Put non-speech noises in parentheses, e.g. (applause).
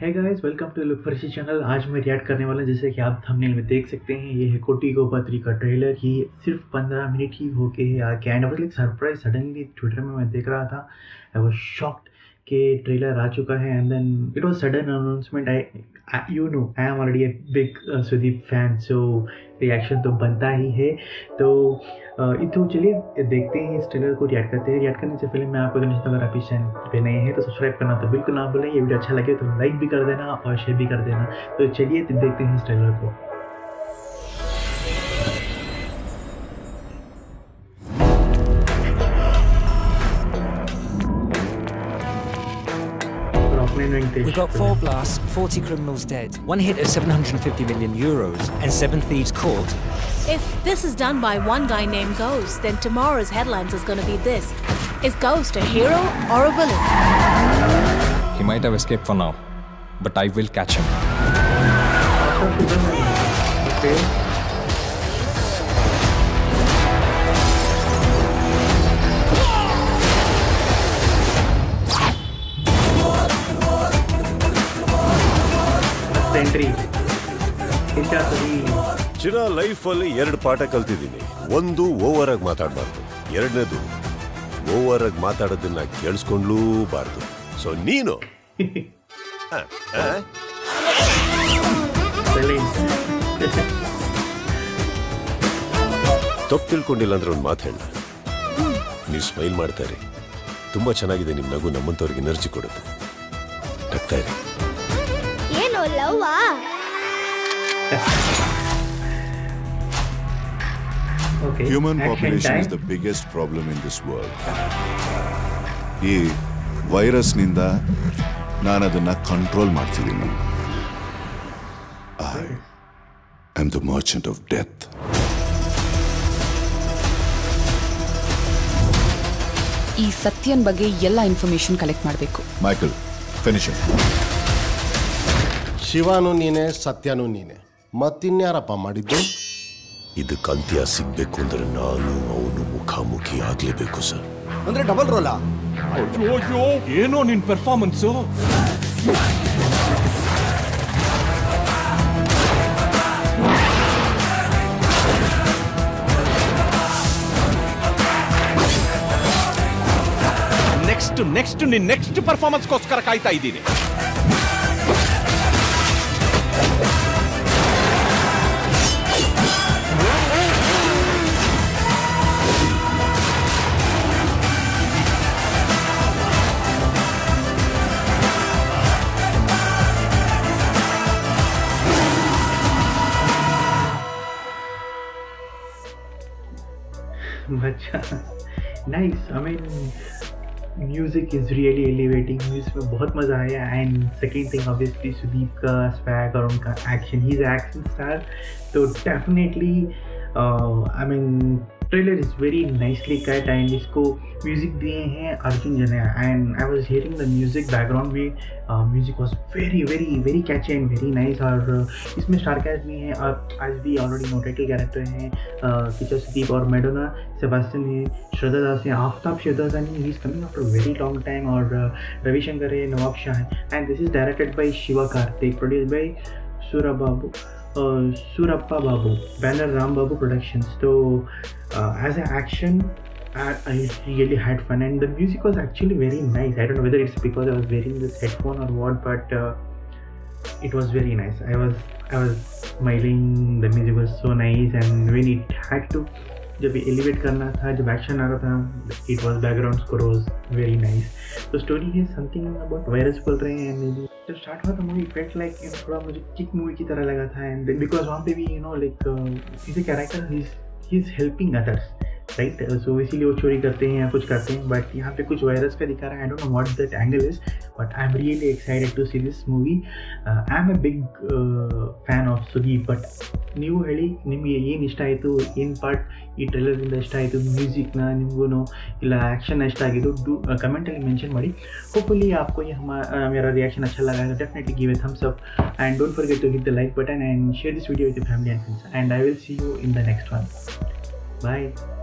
Hi guys welcome to look फर्शी channel आज मैं react करने वाला जैसे कि आप थंबनेल में देख सकते हैं, ये है कोटी गोपात्री का ट्रेलर ही सिर्फ़ पंद्रह मिनट ही होके आ गया and like surprise suddenly Twitter में मैं देख रहा था. आई वाज शॉक्ड कि ट्रेलर आ चुका है and then it was sudden announcement I you know I am already a big Sudeep fan so reaction तो बनता ही है। तो uh, तो चलिए देखते हैं इस ट्रेलर को रिएक्ट करते हैं। रिएक्ट करने से पहले मैं आपको देना अगर आप इस चैनल पे नए हैं तो सब्सक्राइब करना तो बिल्कुल ना भूलें। ये वीडियो अच्छा लगे तो लाइक भी कर देना और शेयर भी कर देना। तो चलिए देखते हैं इस ट्रेलर को। We've got four blasts, 40 criminals dead, one hit at 750 million euros, and seven thieves caught. If this is done by one guy named Ghost, then tomorrow's headlines is gonna be this. Is Ghost a hero or a villain? He might have escaped for now, but I will catch him. ಚಿರ life ಅಲ್ಲಿ ಎರಡು ಪಾಠ ಕಲ್ತಿದ್ದೀನಿ. ಒಂದು over ಆಗಿ ಮಾತಾಡಬಾರ್ದು ಎರಡನೇದು over ಆಗಿ ಮಾತಾಡೋದನ್ನ ಕೇಳಿಸ್ಕೊಂಡ್ಲೂಬಾರ್ದು. ಸೊ ನೀನು? (laughs) ತಪ್ಪು ತಿಳ್ಕೊಂಡಿಲ್ಲ ಅಂದ್ರೆ ಒಂದು ಮಾತು ಹೇಳ. ನೀವು ಸ್ಮೈಲ್ ಮಾಡ್ತಾ ಇರಿ. ತುಂಬಾ ಚೆನ್ನಾಗಿದೆ ನಿಮ್ ನಗು ನಮ್ಮಂತವ್ರಿಗೆ ಎನರ್ಜಿ ಕೊಡುತ್ತೆ. ನಗ್ತಾ ಇರಿ. ಲವ್ವಾ? (laughs) Okay. Human Action population time. is the biggest problem in this world. ಈ ವೈರಸ್ನಿಂದ ನಾನು ಅದನ್ನ ಕಂಟ್ರೋಲ್ ಮಾಡ್ತಿದ್ದೀನಿ I am the merchant of death ಈ ಸತ್ಯನ್ ಬಗ್ಗೆ ಎಲ್ಲ ಇನ್ಫಾರ್ಮೇಶನ್ ಕಲೆಕ್ಟ್ ಮಾಡಬೇಕು ಮೈಕಲ್ ಫಿನಿಶ್ ಶಿವಾನು ನೀನೆ ಸತ್ಯನು ನೀನೆ ಮತ್ತಿನ್ಯಾರಪ್ಪ ಮಾಡಿದ್ದು ಇದಕ್ಕೆ ಅಂತ್ಯ ಸಿಗ್ಬೇಕು ಅಂದ್ರೆ ನಾನು ಅವನು ಮುಖಾಮುಖಿ ಆಗ್ಲೇಬೇಕು ಸರ್. ಅಂದ್ರೆ ಡಬಲ್ ರೋಲಾ ಅಯ್ಯೋ ಏನೋ ನಿನ್ ಪರ್ಫಾರ್ಮೆನ್ಸು ನೆಕ್ಸ್ಟ್ ನೆಕ್ಸ್ಟ್ ನಿನ್ ನೆಕ್ಸ್ಟ್ ಪರ್ಫಾರ್ಮೆನ್ಸ್ಗೋಸ್ಕರ ಕಾಯ್ತಾ ಇದ್ದೀನಿ. अच्छा nice I mean music is really elevating music में बहुत मज़ा आया। And second thing obviously Sudeep का स्वैग और उनका एक्शन ही एक्शन स्टार तो definitely I mean trailer is very nicely cut and इसको म्यूज़िक दिए हैं Arjun Janya and I was hearing the music background भी music was very very very catchy and very nice और इसमें star cast भी हैं। और आज भी ऑलरेडी नोटेड कैरेक्टर हैं किचर सुदीप और मेडोना सेबास्टियन है श्रद्धा दास है आफ्ताब शिवदासानी ही। Is coming after very long time और रविशंकर है नवाब शाह है। And this is directed by Shiva Karthik produce by Sura Babu uh, banner Ram Babu Productions. So, uh, as an action, I, I really had fun, and the music was actually very nice. I don't know whether it's because I was wearing this headphone or what, but uh, it was very nice. I was I was smiling. The music was so nice, and when it had to जब elevate करना था जब action आ रहा था it was background score was very nice तो story है something about virus बोल रहे हैं मे बी जब स्टार्ट हुआ था मूवी इफ़ेक्ट लाइक थोड़ा मुझे किक मूवी की तरह लगा था एंड बिकॉज़ वहाँ पे भी you know like is a character he is helping others right so इसीलिए वो चोरी करते हैं या कुछ करते हैं बट यहाँ पे कुछ वायरस का दिखा रहा है I don't know what that angle is but I am really excited to see this movie I am a big fan of Sudeep but ನೀವು ಹೇಳಿ ನಿಮಗೆ ಏನು ಇಷ್ಟ ಆಯಿತು ಏನು ಪಾರ್ಟ್ ಈ ಟ್ರೇಲರಿಂದ ಇಷ್ಟ ಆಯಿತು ಮ್ಯೂಸಿಕ್ನ ನಿಮಗೂ ಇಲ್ಲ ಆ್ಯಕ್ಷನ್ ಇಷ್ಟ ಆಗಿದ್ದು डू कमेंटली मेंशन ಮಾಡಿ होपफुली आपको ये हमारा मेरा रिएक्शन अच्छा लगा है definitely give a thumbs up and don't forget to hit the like button and share this video with your family and friends and I will see you in the next one bye